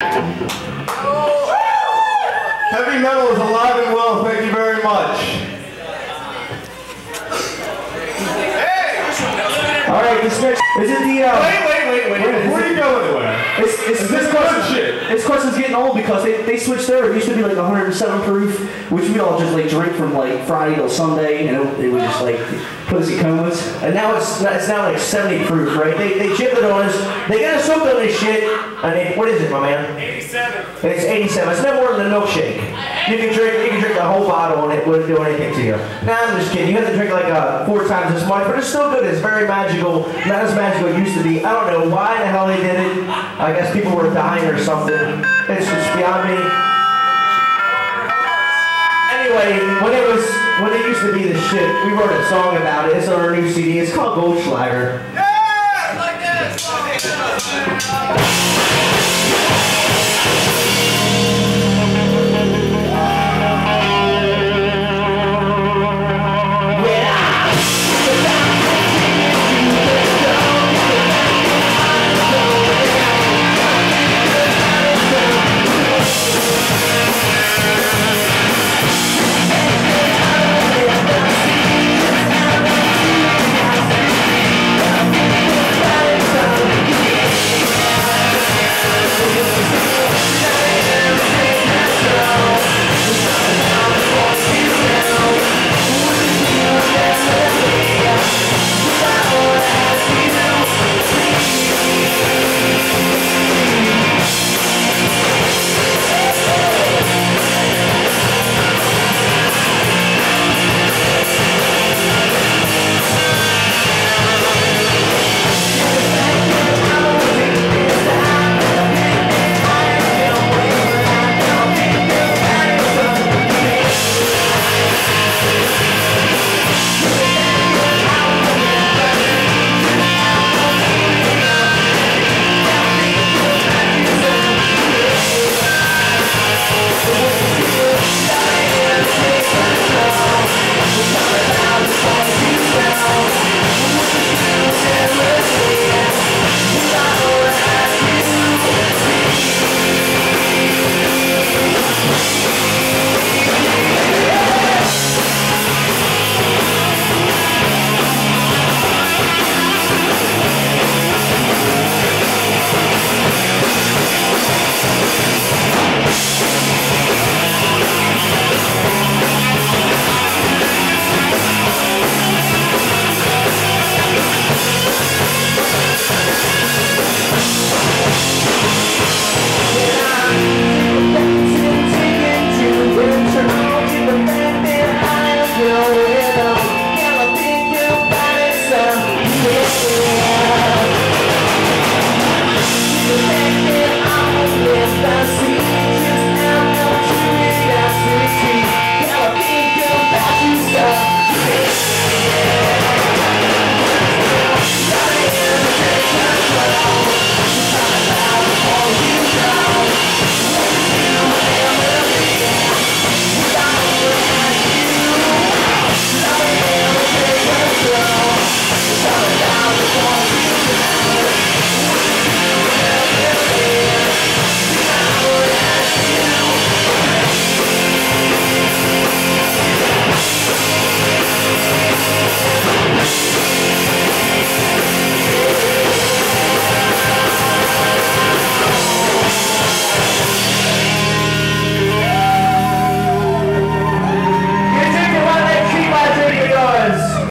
Heavy metal is alive and well. Thank you very much. Hey! All right, this next is it the uh, Wait, wait, wait, wait. Wait, Where are you going anywhere? It's, it's, this this good shit? This is getting old because they, they switched over. It used to be like 107 proof, which we all just like drink from like Friday till Sunday, and it, it would just like in comas. And now it's it's now like 70 proof, right? They they chipped it on us. They got us hooked on this shit. And they, what is it, my man? 87. It's 87. It's no more than a milkshake. You can drink you can drink a whole bottle and it wouldn't do anything to you. Nah, I'm just kidding. You have to drink like uh, four times as much, but it's still good. It's very magical. Not as magical as it used to be. I don't know why the hell they did it. I guess people were dying or something. Mrs. Fiammi. Anyway, when it was when it used to be the shit, we wrote a song about it. It's on our new CD. It's called Goldschlager. Yeah, like this. Like this.